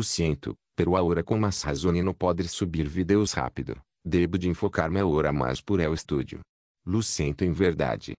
Luciento, pero a hora com mais razone não pode subir vídeos rápido. debo de enfocar-me agora mais por el estúdio. Luciento, em verdade.